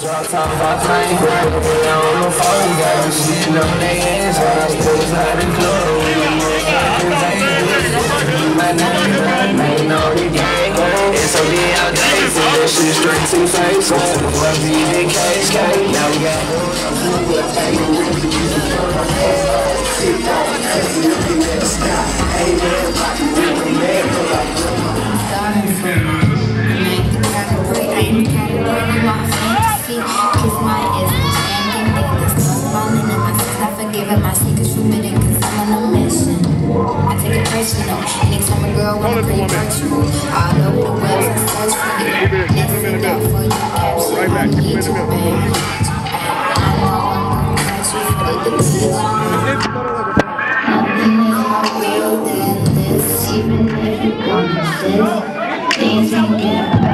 Drop top grab it on the got their I still inside the club. My name, ain't on the gang, SOD out days, that shit straight to face, so what the case, now we got my cause I'm on a mission I take it personal Anytime a girl wanna play virtual All over the web and search for you Next thing out for you Capture you baby I know I'm gonna catch you for the Nothing is more real than this Even if you go this. Things ain't getting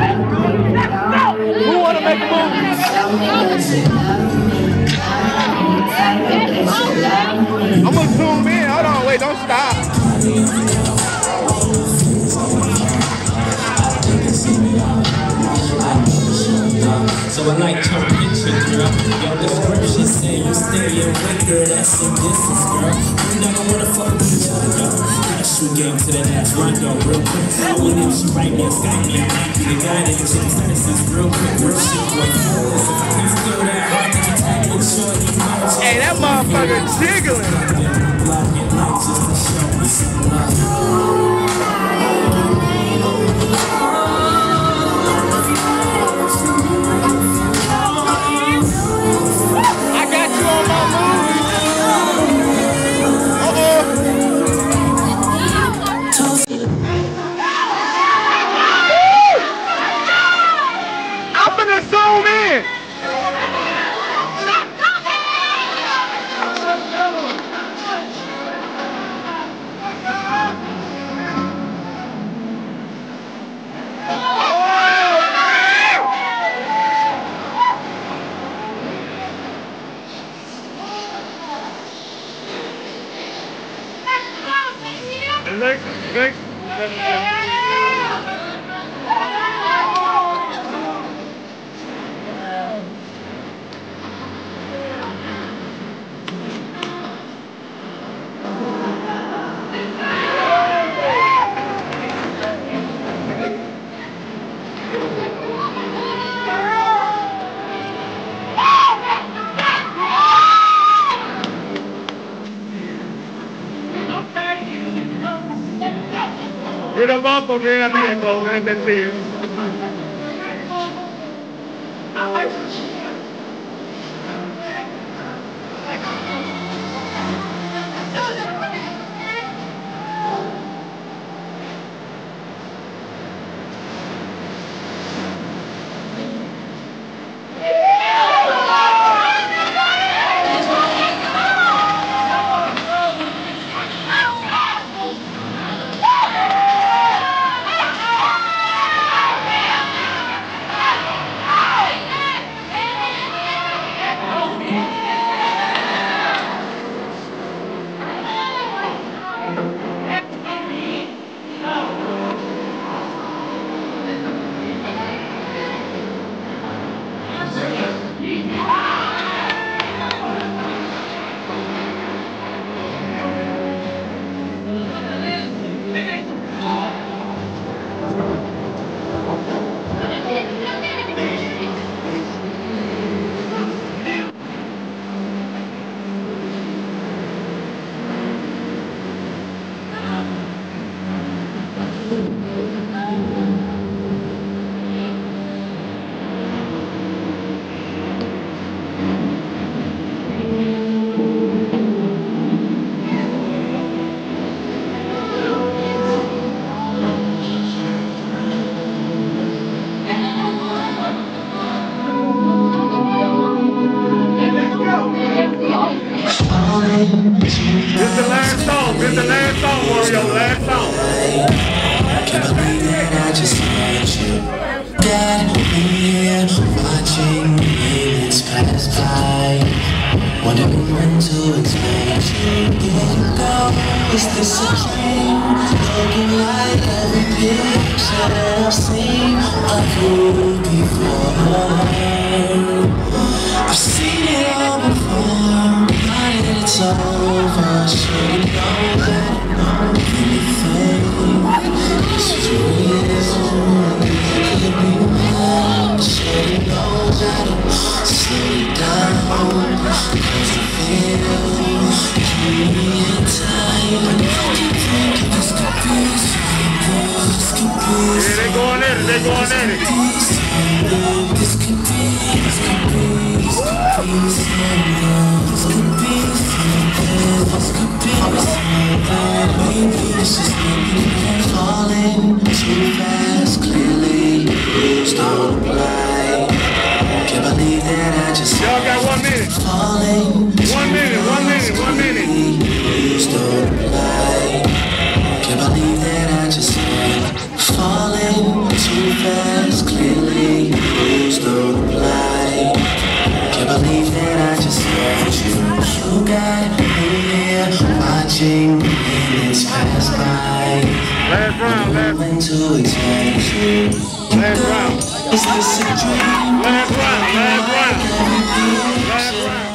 So I like your picture, girl. Your description say you stay away, girl. That's some distance, girl. You never wanna fuck with each other, girl. Gotta shoot game to the next rondo real quick. I want if she right there, Skype me. I might be the guy that can change sentences real quick. Real shit, boy. If I can feel that heart, that you tag with shorty, you know. Hey, that motherfucker jiggling. Look, look. Get them up okay, I'm here, folks, and let's see you. Is the last song. Is the last song, Mario. Last song. I just here watching minutes pass by. Wondering when to you. Didn't go. Is this a dream? Looking like every picture I've seen you before. This could be something. Maybe it's just falling too fast. Clearly, rules don't apply. Can't believe that I just Y'all got one minute. falling. One minute. One minute. Watching minutes pass by. Last round. Last, When to expect you. last round. Is this a dream? Last round. Last round. Last round.